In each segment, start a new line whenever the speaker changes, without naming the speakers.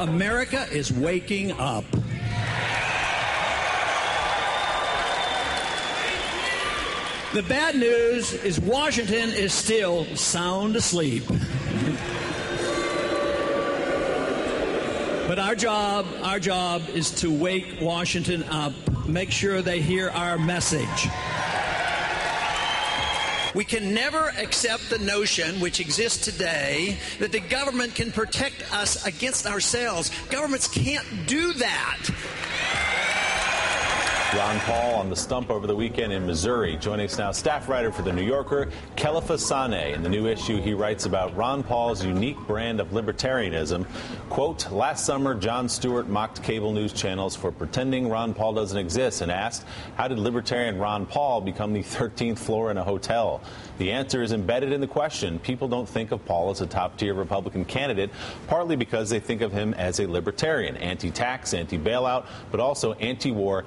America is waking up. The bad news is Washington is still sound asleep. But our job, our job is to wake Washington up, make sure they hear our message. We can never accept the notion, which exists today, that the government can protect us against ourselves. Governments can't do that.
Ron Paul on the stump over the weekend in Missouri. Joining us now, staff writer for The New Yorker, Kelefa Sanneh. In the new issue, he writes about Ron Paul's unique brand of libertarianism. Quote, last summer, Jon Stewart mocked cable news channels for pretending Ron Paul doesn't exist and asked, how did libertarian Ron Paul become the 13th floor in a hotel? The answer is embedded in the question. People don't think of Paul as a top tier Republican candidate, partly because they think of him as a libertarian, anti tax, anti bailout, but also anti war,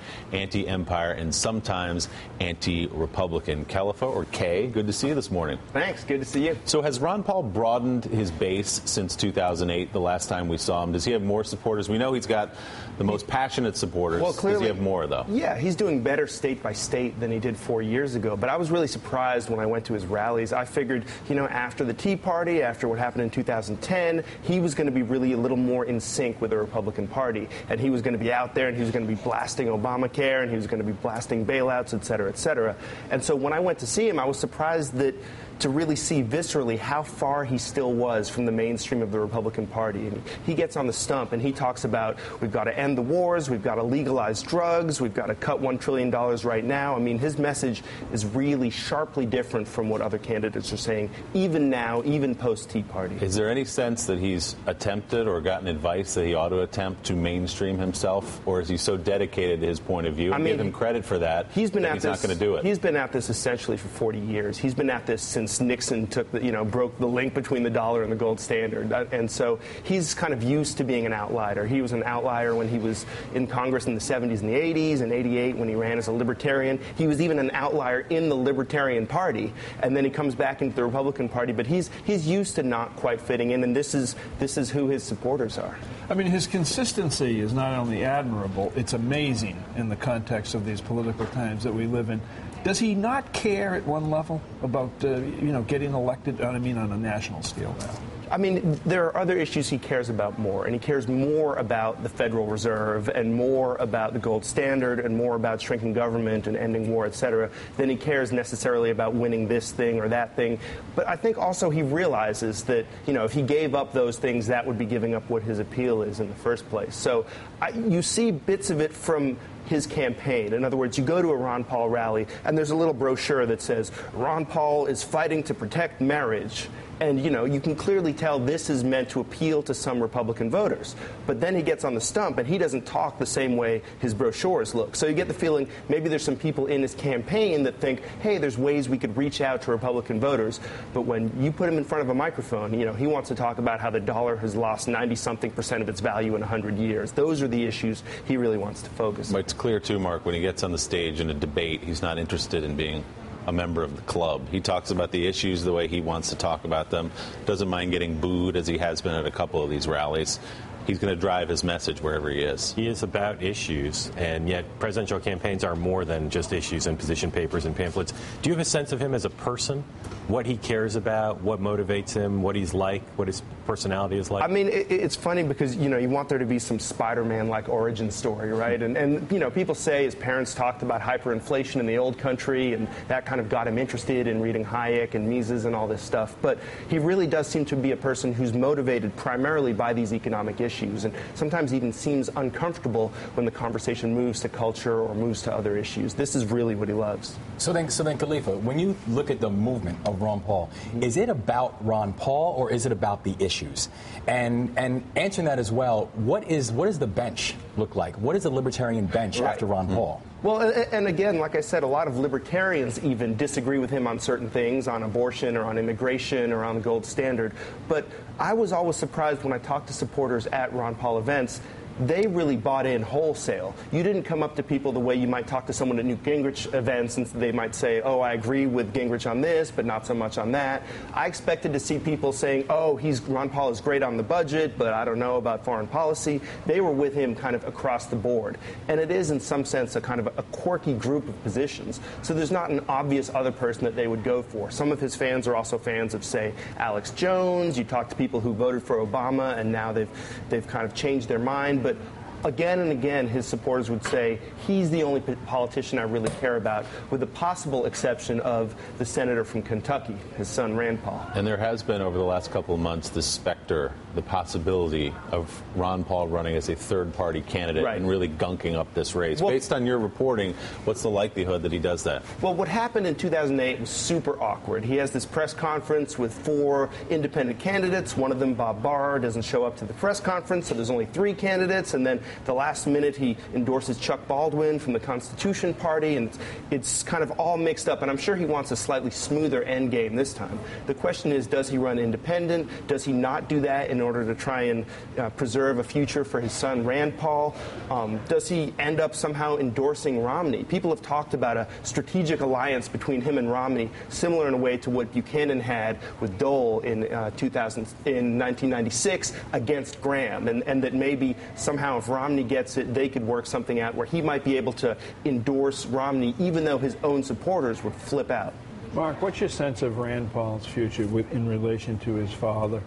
anti empire, and sometimes anti Republican. Kelefa or K, good to see you this morning.
Thanks, good to see you.
So, has Ron Paul broadened his base since 2008, the last time we saw him? Does he have more supporters? We know he's got the most passionate supporters.
Well, clearly,
Does he have more, though?
Yeah, he's doing better state by state than he did four years ago. But I was really surprised when I went to his rallies. I figured, you know, after the Tea Party, after what happened in 2010, he was going to be really a little more in sync with the Republican Party. And he was going to be out there and he was going to be blasting Obamacare and he was going to be blasting bailouts, et cetera, et cetera. And so when I went to see him, I was surprised that to really see viscerally how far he still was from the mainstream of the Republican Party. And he gets on the stump and he talks about we've got to end the wars, we've got to legalize drugs, we've got to cut $1 trillion right now. I mean, his message is really sharply different from what other candidates are saying, even now, even post Tea Party.
Is there any sense that he's attempted or gotten advice that he ought to attempt to mainstream himself, or is he so dedicated to his point of view?
I mean,
give him credit for that.
He's been
that
at
he's
this.
not going to do it.
He's been at this essentially for 40 years. He's been at this since Nixon took the, you know, broke the link between the dollar and the gold standard, and so he's kind of used to being an outlier. He was an outlier when he was in Congress in the 70s and the 80s, and 88 when he ran as a libertarian. He was even an outlier in the Libertarian Party, and then he comes back into the Republican Party. But he's he's used to not quite fitting in, and this is this is who his supporters are.
I mean, his consistency is not only admirable, it's amazing in the context of these political times that we live in. Does he not care at one level about, uh, you know, getting elected, I mean, on a national scale now?
I mean, there are other issues he cares about more, and he cares more about the Federal Reserve and more about the gold standard and more about shrinking government and ending war, et cetera, than he cares necessarily about winning this thing or that thing. But I think also he realizes that, you know, if he gave up those things, that would be giving up what his appeal is in the first place. So I, you see bits of it from his campaign. In other words, you go to a Ron Paul rally, and there's a little brochure that says, Ron Paul is fighting to protect marriage. And, you know, you can clearly tell this is meant to appeal to some Republican voters. But then he gets on the stump and he doesn't talk the same way his brochures look. So you get the feeling maybe there's some people in his campaign that think, hey, there's ways we could reach out to Republican voters. But when you put him in front of a microphone, you know, he wants to talk about how the dollar has lost 90 something percent of its value in 100 years. Those are the issues he really wants to focus on.
It's clear, too, Mark, when he gets on the stage in a debate, he's not interested in being a member of the club. He talks about the issues the way he wants to talk about them, doesn't mind getting booed as he has been at a couple of these rallies. He's going to drive his message wherever he is.
He is about issues, and yet presidential campaigns are more than just issues and position papers and pamphlets. Do you have a sense of him as a person? What he cares about, what motivates him, what he's like, what his personality is like?
I mean, it, it's funny because you know you want there to be some Spider-Man-like origin story, right? And and you know people say his parents talked about hyperinflation in the old country, and that kind of got him interested in reading Hayek and Mises and all this stuff. But he really does seem to be a person who's motivated primarily by these economic issues, and sometimes even seems uncomfortable when the conversation moves to culture or moves to other issues. This is really what he loves.
So then, so then, Kelefa, when you look at the movement of Ron Paul, mm-hmm. is it about Ron Paul or is it about the issues? And and answering that as well, what is what does the bench look like? What is the libertarian bench
Right.
after Ron mm-hmm. Paul?
Well, and again, like I said, a lot of libertarians even disagree with him on certain things, on abortion or on immigration or on the gold standard. But I was always surprised when I talked to supporters at Ron Paul events. They really bought in wholesale. You didn't come up to people the way you might talk to someone at Newt Gingrich events and they might say, oh, I agree with Gingrich on this, but not so much on that. I expected to see people saying, oh, he's Ron Paul is great on the budget, but I don't know about foreign policy. They were with him kind of across the board. And it is, in some sense, a kind of a quirky group of positions. So there's not an obvious other person that they would go for. Some of his fans are also fans of, say, Alex Jones. You talk to people who voted for Obama and now they've, they've kind of changed their mind. But again and again, his supporters would say, he's the only politician I really care about, with the possible exception of the senator from Kentucky, his son Rand Paul.
And there has been, over the last couple of months, the specter, the possibility of Ron Paul running as a third party candidate
right.
and really gunking up this race.
Well,
Based on your reporting, what's the likelihood that he does that?
Well, what happened in 2008 was super awkward. He has this press conference with four independent candidates. One of them, Bob Barr, doesn't show up to the press conference, so there's only three candidates. And then the last minute, he endorses Chuck Baldwin from the Constitution Party, and it's kind of all mixed up. And I'm sure he wants a slightly smoother end game this time. The question is, does he run independent? Does he not do that in order to try and uh, preserve a future for his son Rand Paul? Um, does he end up somehow endorsing Romney? People have talked about a strategic alliance between him and Romney, similar in a way to what Buchanan had with Dole in uh, 2000 in 1996 against Gramm, and, and that maybe somehow if Romney gets it, they could work something out where he might be able to endorse Romney, even though his own supporters would flip out.
Mark, what's your sense of Rand Paul's future with, in relation to his father?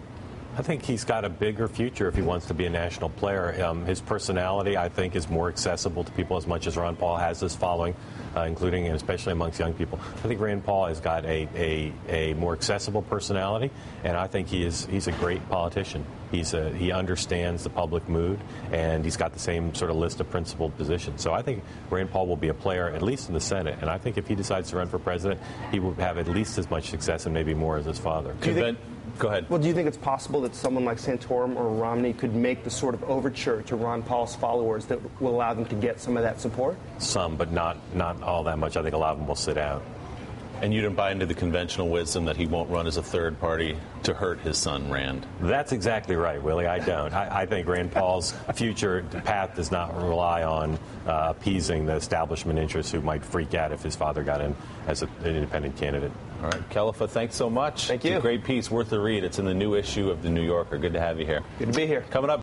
I think he's got a bigger future if he wants to be a national player. Um, his personality, I think, is more accessible to people as much as Ron Paul has this following, uh, including and especially amongst young people. I think Rand Paul has got a, a, a more accessible personality, and I think he is he's a great politician. He's a, he understands the public mood, and he's got the same sort of list of principled positions. So I think Rand Paul will be a player, at least in the Senate. And I think if he decides to run for president, he will have at least as much success and maybe more as his father.
Think, go ahead.
Well, do you think it's possible that someone like Santorum or Romney could make the sort of overture to Ron Paul's followers that will allow them to get some of that support?
Some, but not not all that much. I think a lot of them will sit out.
And you don't buy into the conventional wisdom that he won't run as a third party to hurt his son, Rand.
That's exactly right, Willie. I don't. I, I think Rand Paul's future path does not rely on uh, appeasing the establishment interests who might freak out if his father got in as a, an independent candidate.
All right, Kelefa, thanks so much.
Thank you.
It's a great piece, worth the read. It's in the new issue of The New Yorker. Good to have you here.
Good to be here.
Coming up.